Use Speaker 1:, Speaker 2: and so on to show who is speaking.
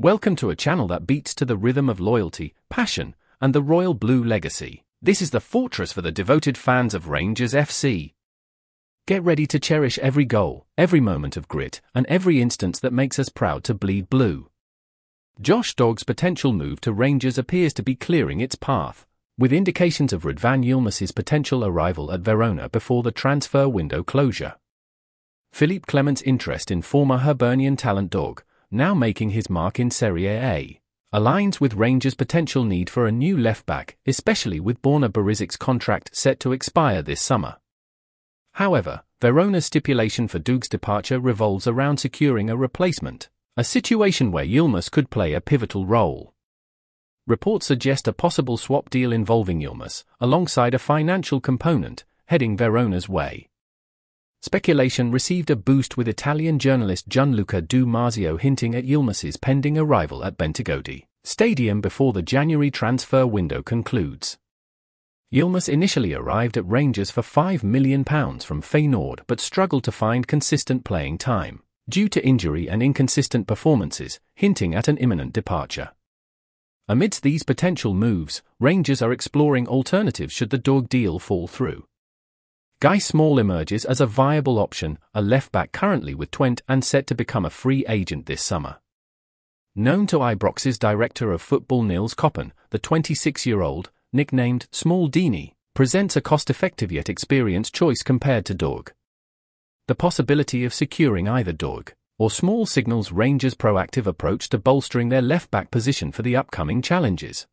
Speaker 1: Welcome to a channel that beats to the rhythm of loyalty, passion, and the royal blue legacy. This is the fortress for the devoted fans of Rangers FC. Get ready to cherish every goal, every moment of grit, and every instance that makes us proud to bleed blue. Josh Doig's potential move to Rangers appears to be clearing its path, with indications of Ridvan Yilmaz's potential arrival at Verona before the transfer window closure. Philippe Clement's interest in former Hibernian talent Dogg, now making his mark in Serie A, aligns with Rangers' potential need for a new left-back, especially with Borna Barisic's contract set to expire this summer. However, Verona's stipulation for Doig's departure revolves around securing a replacement, a situation where Yilmaz could play a pivotal role. Reports suggest a possible swap deal involving Yilmaz, alongside a financial component, heading Verona's way. Speculation received a boost with Italian journalist Gianluca Di Marzio hinting at Yilmaz's pending arrival at Bentegodi Stadium before the January transfer window concludes. Yilmaz initially arrived at Rangers for £5 million from Feyenoord but struggled to find consistent playing time, due to injury and inconsistent performances, hinting at an imminent departure. Amidst these potential moves, Rangers are exploring alternatives should the Doig deal fall through. Gijs Smal emerges as a viable option, a left back currently with Twente and set to become a free agent this summer. Known to Ibrox's director of football Nils Koppen, the 26 year old, nicknamed Smaldini, presents a cost effective yet experienced choice compared to Doig. The possibility of securing either Doig or Small signals Rangers' proactive approach to bolstering their left back position for the upcoming challenges.